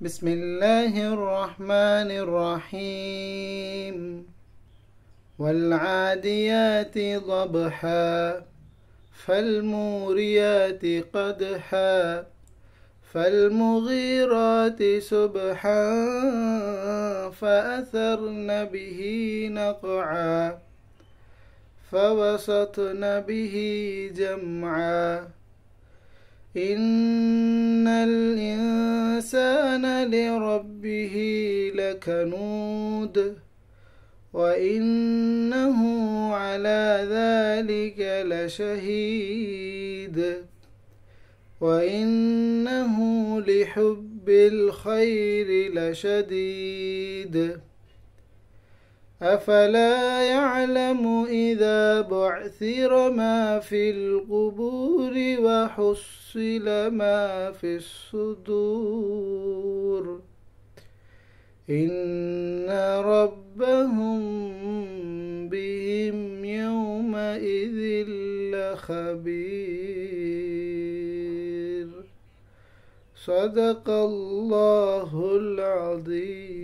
بسم الله الرحمن الرحيم. والعاديات ضبحا فالموريات قدحا فالمغيرات سبحا فأثرن به نقعا فوسطن به جمعا. إن الإنسان لربه لكنود وإنه على ذلك لشهيد. وإنه لحب الخير لشديد. أفلا يعلم إذا بعثر ما في القبور وحصل ما في الصدور. إن ربهم بهم يومئذ لخبير. صدق الله العظيم.